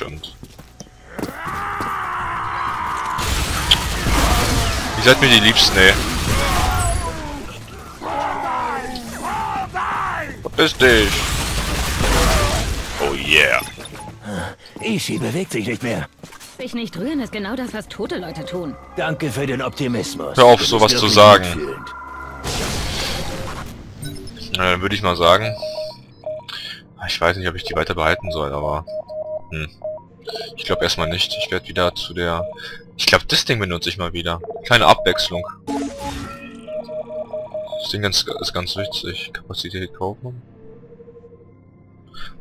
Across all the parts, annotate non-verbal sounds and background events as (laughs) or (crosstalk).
Bestimmt. Ihr seid mir die Liebsten, ey. Verpiss dich. Oh yeah. Ishi bewegt sich nicht mehr. Sich nicht rühren ist genau das, was tote Leute tun. Danke für den Optimismus. Hör auf, sowas zu sagen. Na, dann würde ich mal sagen... Ich weiß nicht, ob ich die weiter behalten soll, aber... Hm. Ich glaube erstmal nicht. Ich werde wieder zu der... Ich glaube, das Ding benutze ich mal wieder. Kleine Abwechslung. Das Ding ganz, ist ganz wichtig. Kapazität kaufen.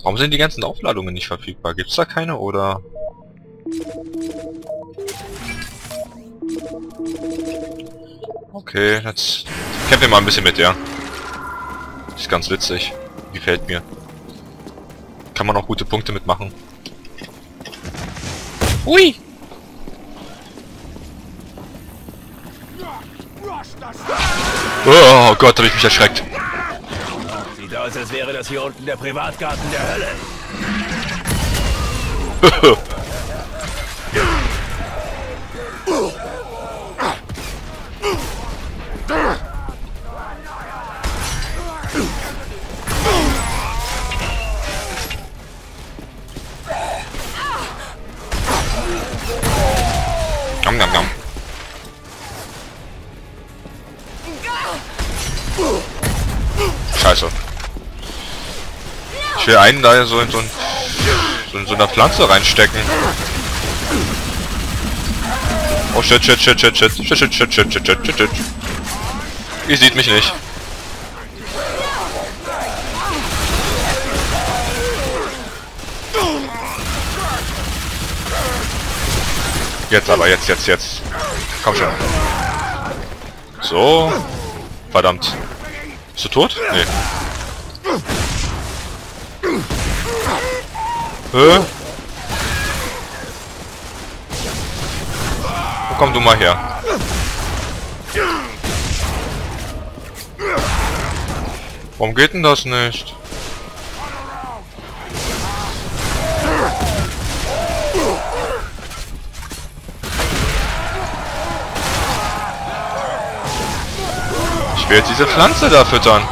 Warum sind die ganzen Aufladungen nicht verfügbar? Gibt's da keine oder... Okay, jetzt kämpfen wir mal ein bisschen mit der. Ist ganz witzig. Gefällt mir. Kann man auch gute Punkte mitmachen. Hui! Oh Gott, hab ich mich erschreckt. Sieht aus, als wäre das hier unten der Privatgarten der Hölle. (laughs) will einen da so in so, ein, so in so einer Pflanze reinstecken. Oh shit, shit, shit, shit, shit, shit, shit, shit, shit, shit, shit, shit, shit. Ihr sieht mich nicht. Jetzt aber, jetzt, jetzt, jetzt. Komm schon. So. Verdammt. Bist du tot? Nee. Hä? Wo komm du mal her? Warum geht denn das nicht? Ich jetzt diese Pflanze da füttern.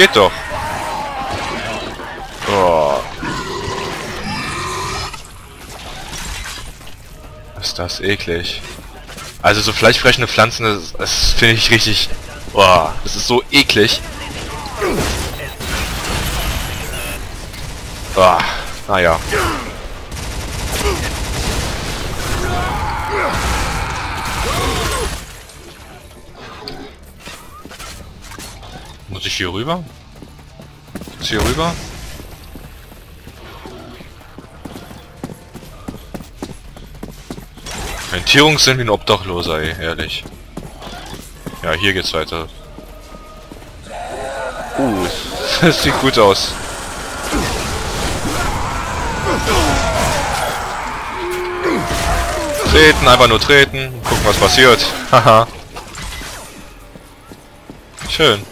Geht doch. Oh. Ist das eklig. Also so fleischfressende Pflanzen, das, das finde ich richtig... Oh, das ist so eklig. Oh, naja. Muss ich hier rüber? Muss hier rüber? Orientierung sind wie ein Obdachloser, ey, ehrlich. Ja, hier geht's weiter. Uh, (laughs) das sieht gut aus. Treten, einfach nur treten. Gucken, was passiert. Haha. Schön.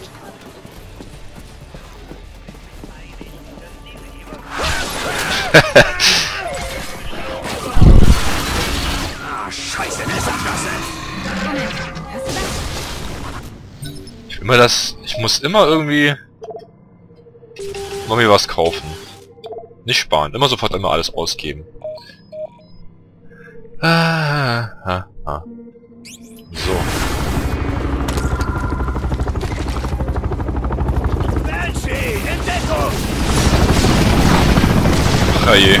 Ich immer das... Ich muss immer irgendwie... Mal mir was kaufen. Nicht sparen. Immer sofort immer alles ausgeben. Ah, ah, ah. Je.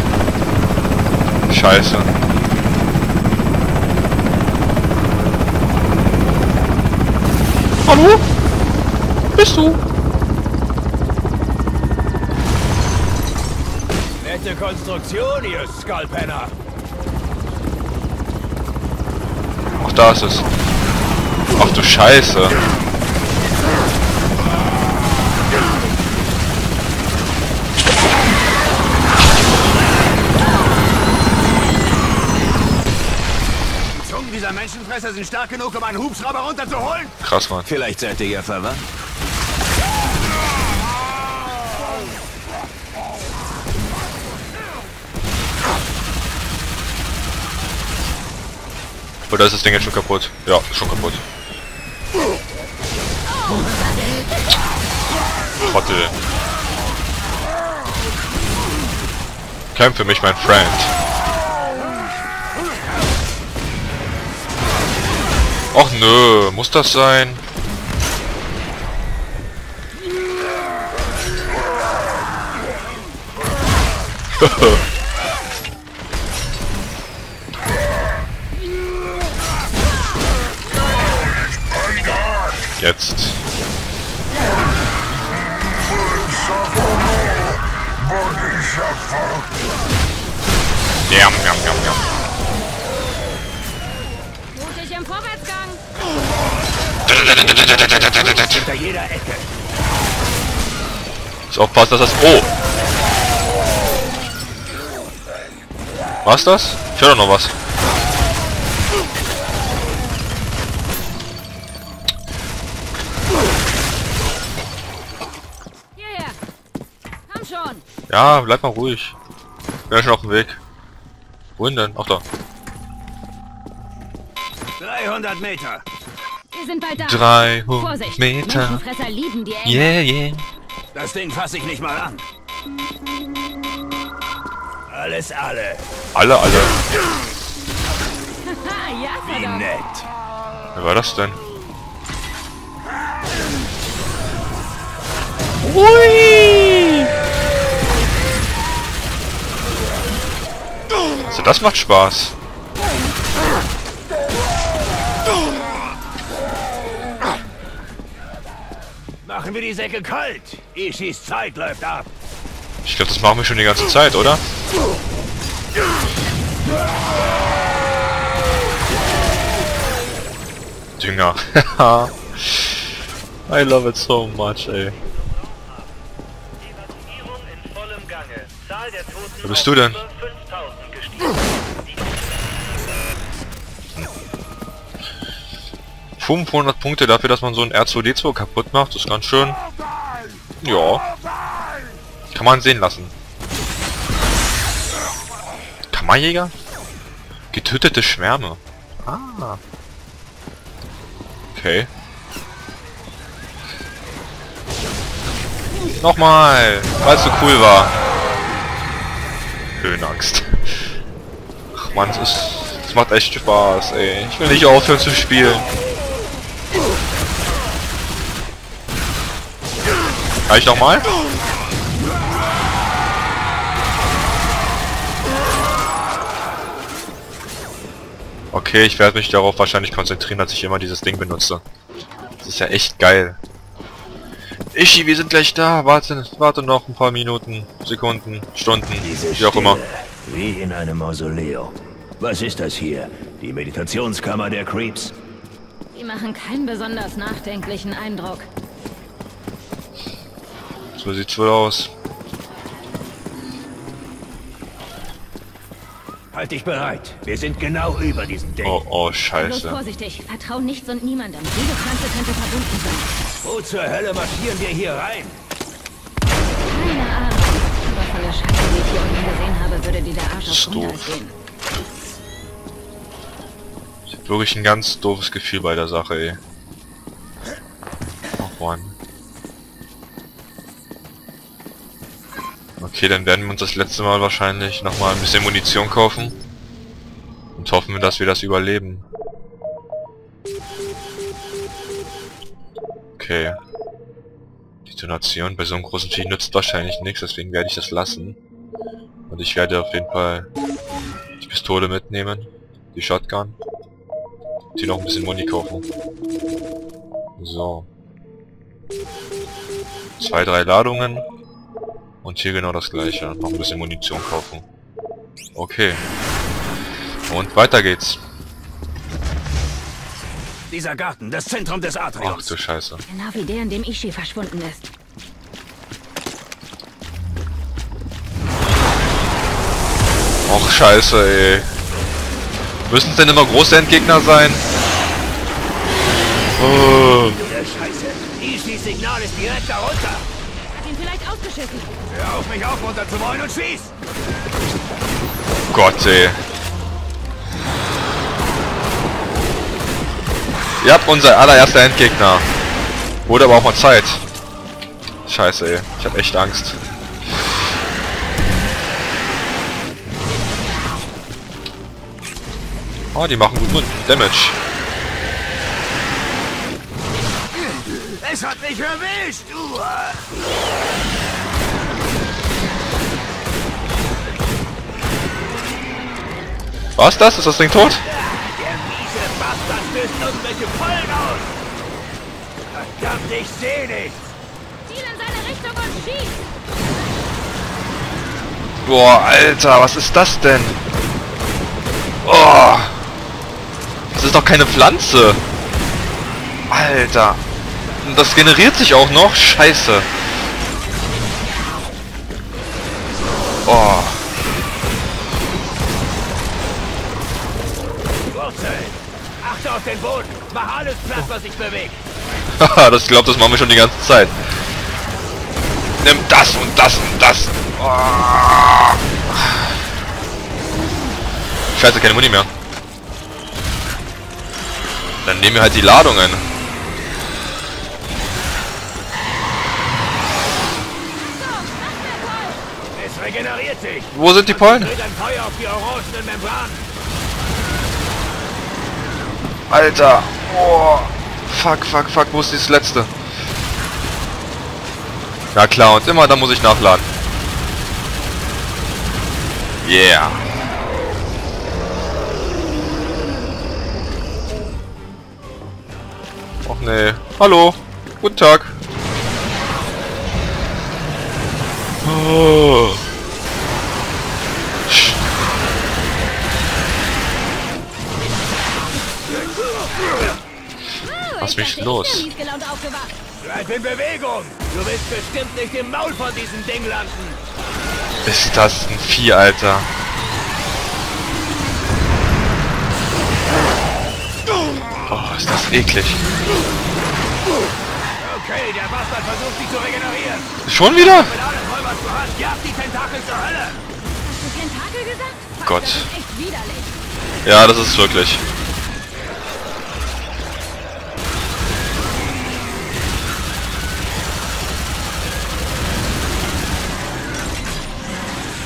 Scheiße. Hallo? Bist du? Nette Konstruktion, ihr Skullpenner. Ach, da ist es. Ach du Scheiße. Menschenfresser sind stark genug, um einen Hubschrauber runterzuholen? Krass, Mann. Vielleicht seid ihr ja verwandt. Oh, Oder ist das Ding jetzt schon kaputt? Ja, schon kaputt. Trottel. Kämpfe mich, mein Freund. Och nö, muss das sein? (laughs) Jetzt. Jam, jam, jam, jam. Hinter jeder Ecke. Muss aufpassen, dass das... Oh! War's das? Ich höre doch noch was. Hierher. Komm schon. Ja, bleib mal ruhig. Bin ja schon auf dem Weg. Wohin denn? Ach da. 300 Meter. 300 Vorsicht. Meter. Yeah, yeah. Das Ding fasse ich nicht mal an. Alles alle. Alle, alle. (laughs) Wie nett. Wer war das denn? Ui! Also das macht Spaß. Machen wir die Säcke kalt. Ishis Zeit läuft ab. Ich glaube, das machen wir schon die ganze Zeit, oder? Dünger. (laughs) I love it so much, ey. Wer bist du denn? 500 Punkte dafür, dass man so ein R2D2 kaputt macht, ist ganz schön. Ja. Kann man sehen lassen. Kammerjäger? Getötete Schwärme. Ah. Okay. Nochmal, weil es so cool war. Höhenangst. Ach man, es ist... Es macht echt Spaß, ey. Ich will nicht aufhören zu spielen. Kann ich nochmal? Okay, ich werde mich darauf wahrscheinlich konzentrieren, dass ich immer dieses Ding benutze. Das ist ja echt geil. Ishi, wir sind gleich da. Warte, warte noch ein paar Minuten, Sekunden, Stunden, wie auch immer. Wie in einem Mausoleum. Was ist das hier? Die Meditationskammer der Creeps? Die machen keinen besonders nachdenklichen Eindruck. So sieht's wohl aus. Halt dich bereit. Wir sind genau über diesem Ding. Oh, oh, Bloß scheiße. vorsichtig. Vertrau nichts und niemandem. Jede Pflanze könnte verbunden sein. Wo zur Hölle marschieren wir hier rein? Keine Ahnung. Aber von der Scheiße, die ich hier unten gesehen habe, würde dir der Arsch auf gehen. Ich hab wirklich ein ganz doofes Gefühl bei der Sache, ey. Oh Mann. Okay, dann werden wir uns das letzte Mal wahrscheinlich nochmal ein bisschen Munition kaufen. Und hoffen wir, dass wir das überleben. Okay. Detonation bei so einem großen Vieh nützt wahrscheinlich nichts, deswegen werde ich das lassen. Und ich werde auf jeden Fall die Pistole mitnehmen. Die Shotgun. Und hier noch ein bisschen Muni kaufen. So. Zwei, drei Ladungen. Und hier genau das gleiche. Noch ein bisschen Munition kaufen. Okay. Und weiter geht's. Dieser Garten, das Zentrum des Ach Atriums. du Scheiße. Genau wie der, in dem Ishi verschwunden ist. Och Scheiße, ey. Müssen es denn immer große Endgegner sein? Oh. Der Scheiße. Ishis Signal ist direkt darunter. Ausgeschissen. Hör auf, mich auf runter zu wollen und schieß! Ihr habt unser allererster Endgegner. Wurde aber auch mal Zeit. Scheiße, ey. Ich hab echt Angst. Oh, die machen guten Damage. Es hat mich erwischt! Was das? Ist das Ding tot? Boah, Alter, was ist das denn? Oh. Das ist doch keine Pflanze. Alter. Und das generiert sich auch noch? Scheiße. Oh. Auf den Boden! Mach alles platt, was sich bewegt! Haha, das glaubt, das machen wir schon die ganze Zeit. Nimm das und das und das. Oh. Scheiße, keine Muni mehr. Dann nehmen wir halt die Ladungen. Es regeneriert sich! Wo sind die Pollen? Alter. Oh. Fuck, fuck, fuck. Wo ist das letzte? Ja klar, und immer da muss ich nachladen. Yeah. Och nee. Hallo. Guten Tag. Oh. Lass mich los. Aufgewacht. Bleib in Bewegung! Du willst bestimmt nicht im Maul von diesem Ding landen! Ist das ein Vieh, Alter. Oh, ist das eklig. Okay, der Bastard versucht sich zu regenerieren! Schon wieder? Mit allem voll, was du hast, jagst die Tentakel zur Hölle! Hast du Tentakel gesagt? Fuck, Gott. Das ist echt widerlich. Ja, das ist wirklich.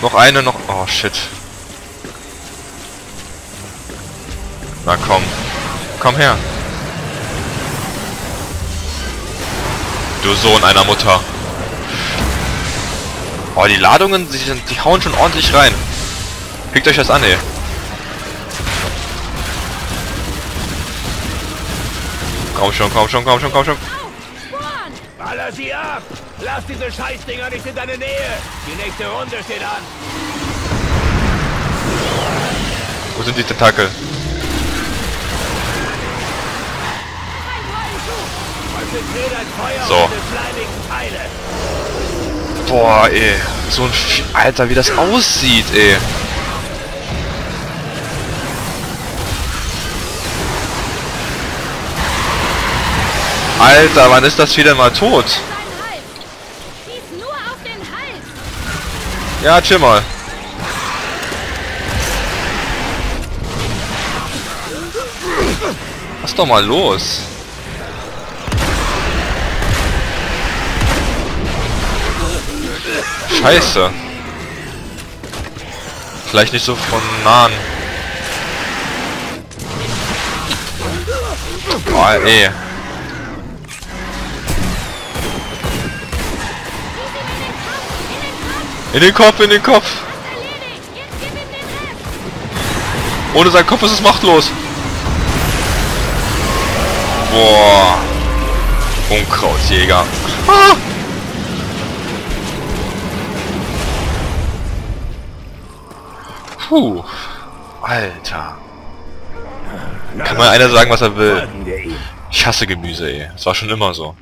Noch eine, noch... Oh, shit. Na komm. Komm her. Du Sohn einer Mutter. Oh, die Ladungen, die, sind, die hauen schon ordentlich rein. Kriegt euch das an, ey. Komm schon, komm schon, komm schon, komm schon. Baller sie ab! Lass diese Scheißdinger nicht in deine Nähe! Die nächste Runde steht an! Wo sind die Tentakel? So. Boah, ey. So ein... F Alter, wie das aussieht, ey. Alter, wann ist das wieder mal tot? Ja, chill mal. Lass doch mal los. Scheiße. Vielleicht nicht so von nahen. Boah, ey. In den Kopf, in den Kopf. Ohne seinen Kopf ist es machtlos. Boah. Unkrautjäger. Ah. Puh. Alter. Kann mal einer sagen, was er will. Ich hasse Gemüse, ey. Das war schon immer so.